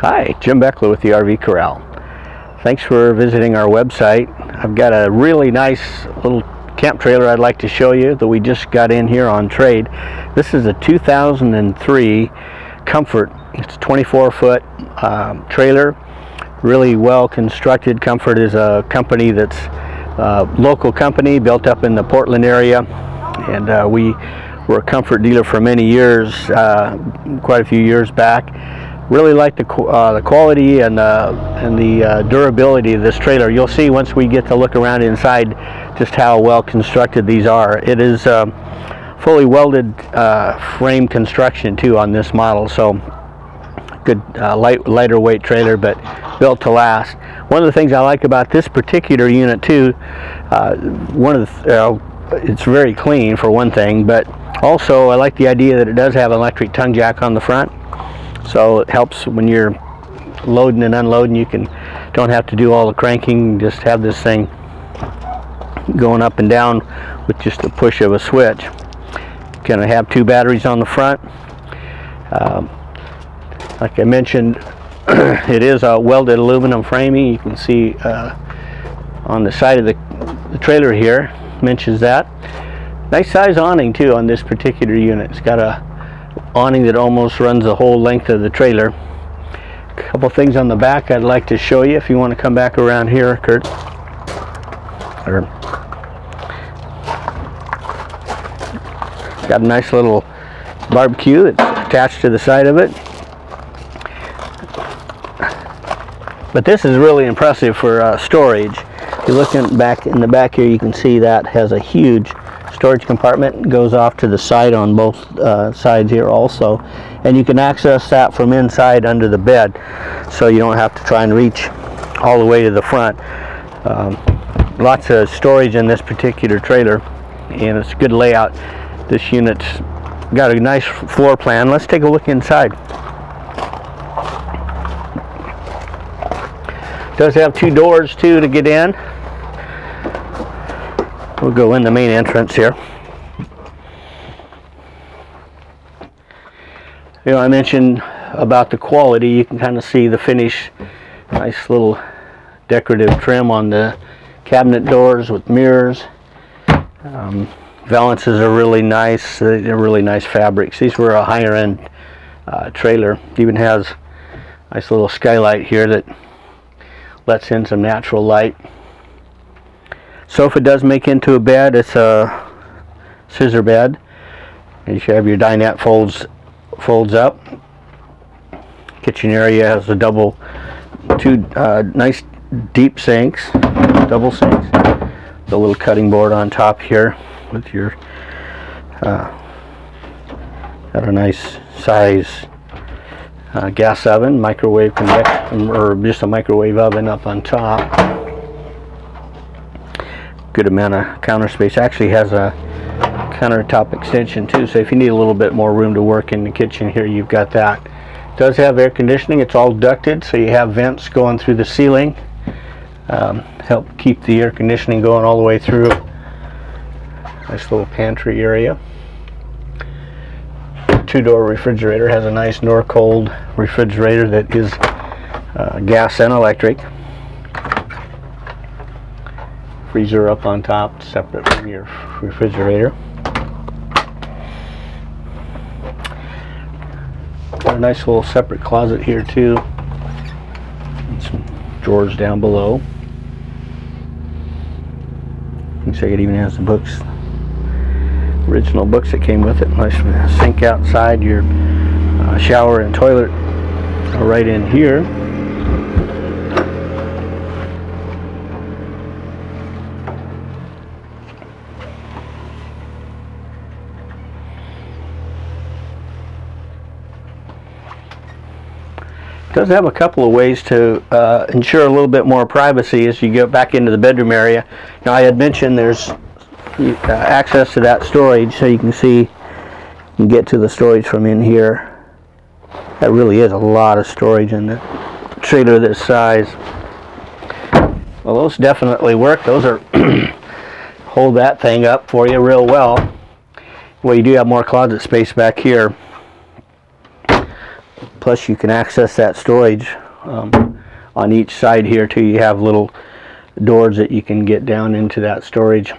Hi, Jim Beckler with the RV Corral. Thanks for visiting our website. I've got a really nice little camp trailer I'd like to show you that we just got in here on trade. This is a 2003 Komfort. It's a 24 foot um, trailer, really well constructed. Komfort is a company that's a local company built up in the Portland area and uh, we were a Komfort dealer for many years, uh, quite a few years back really like the, uh, the quality and, uh, and the uh, durability of this trailer. You'll see once we get to look around inside just how well constructed these are. It is um, fully welded uh, frame construction too on this model, so good uh, light, lighter weight trailer, but built to last. One of the things I like about this particular unit too, uh, one of the, it's very clean for one thing, but also I like the idea that it does have an electric tongue jack on the front so it helps when you're loading and unloading. You can don't have to do all the cranking just have this thing going up and down with just a push of a switch. To have two batteries on the front. Um, like I mentioned it is a welded aluminum framing. You can see uh, on the side of the, the trailer here mentions that. Nice size awning too on this particular unit. It's got a awning that almost runs the whole length of the trailer. A couple things on the back I'd like to show you if you want to come back around here, Kurt. Or, got a nice little barbecue that's attached to the side of it. But this is really impressive for uh, storage. If you look in back in the back here, you can see that has a huge storage compartment goes off to the side on both uh, sides here also. And you can access that from inside under the bed so you don't have to try and reach all the way to the front. Um, lots of storage in this particular trailer and it's a good layout. This unit's got a nice floor plan. Let's take a look inside. Does have two doors too to get in We'll go in the main entrance here. You know, I mentioned about the quality. You can kind of see the finish. Nice little decorative trim on the cabinet doors with mirrors. Um, valances are really nice. They're really nice fabrics. These were a higher end uh, trailer. Even has nice little skylight here that lets in some natural light. Sofa does make into a bed. It's a scissor bed. You should have your dinette folds folds up. Kitchen area has a double, two uh, nice deep sinks, double sinks. The little cutting board on top here with your uh, got a nice size uh, gas oven, microwave convection, or just a microwave oven up on top good amount of counter space. Actually has a countertop extension too, so if you need a little bit more room to work in the kitchen here, you've got that. It does have air conditioning. It's all ducted, so you have vents going through the ceiling. Um, help keep the air conditioning going all the way through. Nice little pantry area. Two-door refrigerator has a nice Norcold refrigerator that is uh, gas and electric freezer up on top, separate from your refrigerator. Got a nice little separate closet here too. And some drawers down below. Looks like it even has the books, original books that came with it. Nice sink outside. Your uh, shower and toilet right in here. Does have a couple of ways to uh, ensure a little bit more privacy as you get back into the bedroom area. Now I had mentioned there's uh, access to that storage so you can see you can get to the storage from in here. That really is a lot of storage in the trailer this size. Well those definitely work. Those are hold that thing up for you real well. Well you do have more closet space back here. Plus you can access that storage um, on each side here too. You have little doors that you can get down into that storage.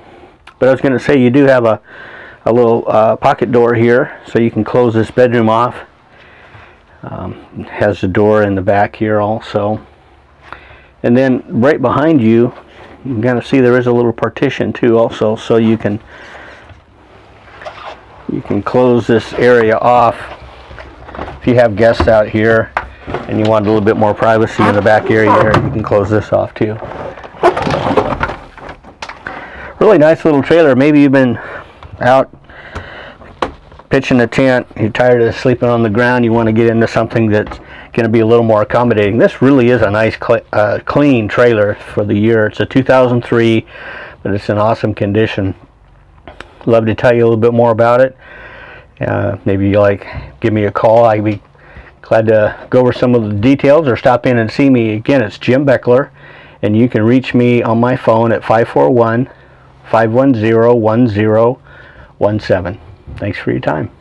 But I was going to say you do have a, a little uh, pocket door here so you can close this bedroom off. Um, has a door in the back here also. And then right behind you, you're going to see there is a little partition too also so you can you can close this area off if you have guests out here and you want a little bit more privacy in the back area here you can close this off too. Really nice little trailer. Maybe you've been out pitching a tent. You're tired of sleeping on the ground. You want to get into something that's going to be a little more accommodating. This really is a nice cl uh, clean trailer for the year. It's a 2003 but it's in awesome condition. Love to tell you a little bit more about it. Uh, maybe you like give me a call. I'd be glad to go over some of the details or stop in and see me. Again, it's Jim Beckler, and you can reach me on my phone at 541 510 1017. Thanks for your time.